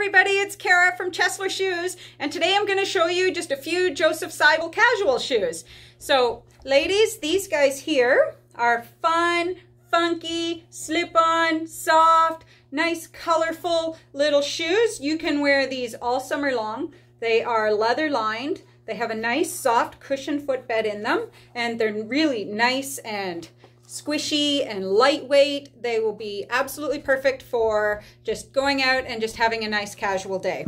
everybody, it's Cara from Chesler Shoes, and today I'm going to show you just a few Josef Seibel casual shoes. So, ladies, these guys here are fun, funky, slip-on, soft, nice, colorful little shoes. You can wear these all summer long. They are leather lined. They have a nice, soft cushion footbed in them, and they're really nice and squishy and lightweight. They will be absolutely perfect for just going out and just having a nice casual day.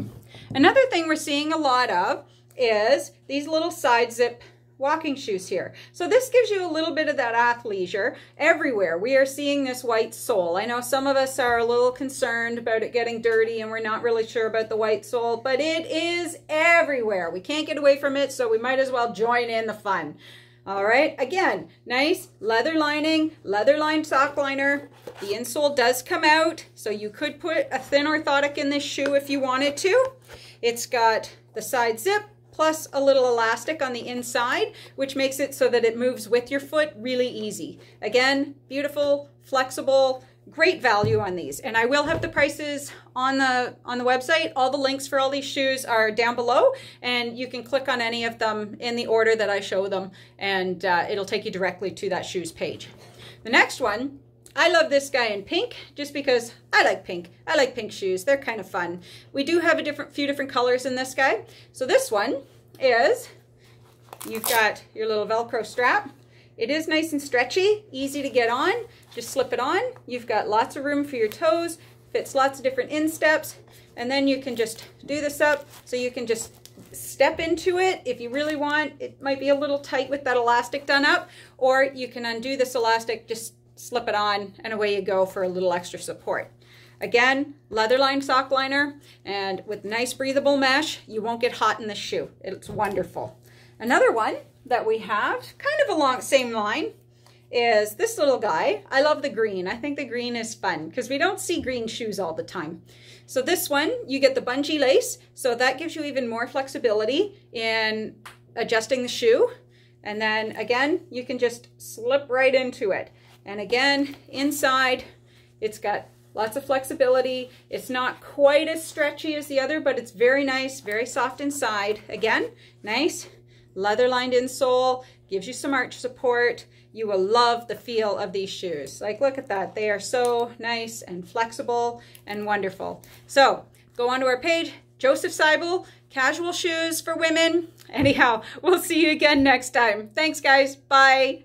Another thing we're seeing a lot of is these little side zip walking shoes here. So this gives you a little bit of that athleisure everywhere. We are seeing this white sole. I know some of us are a little concerned about it getting dirty and we're not really sure about the white sole, but it is everywhere. We can't get away from it, so we might as well join in the fun. All right, again, nice leather lining, leather lined sock liner. The insole does come out, so you could put a thin orthotic in this shoe if you wanted to. It's got the side zip plus a little elastic on the inside, which makes it so that it moves with your foot really easy. Again, beautiful, flexible, great value on these and I will have the prices on the on the website all the links for all these shoes are down below and you can click on any of them in the order that I show them and uh, it'll take you directly to that shoes page the next one I love this guy in pink just because I like pink. I like pink shoes. They're kind of fun. We do have a different few different colors in this guy. So this one is, you've got your little Velcro strap. It is nice and stretchy, easy to get on. Just slip it on. You've got lots of room for your toes, fits lots of different insteps, and then you can just do this up so you can just step into it if you really want. It might be a little tight with that elastic done up, or you can undo this elastic, just slip it on, and away you go for a little extra support. Again, leather lined sock liner, and with nice breathable mesh, you won't get hot in the shoe. It's wonderful. Another one that we have, kind of along same line, is this little guy. I love the green. I think the green is fun because we don't see green shoes all the time. So this one, you get the bungee lace. So that gives you even more flexibility in adjusting the shoe. And then again, you can just slip right into it. And again, inside, it's got lots of flexibility. It's not quite as stretchy as the other, but it's very nice, very soft inside. Again, nice leather lined insole, gives you some arch support. You will love the feel of these shoes. Like, look at that. They are so nice and flexible and wonderful. So go onto our page, Josef Seibel, casual shoes for women. Anyhow, we'll see you again next time. Thanks, guys. Bye.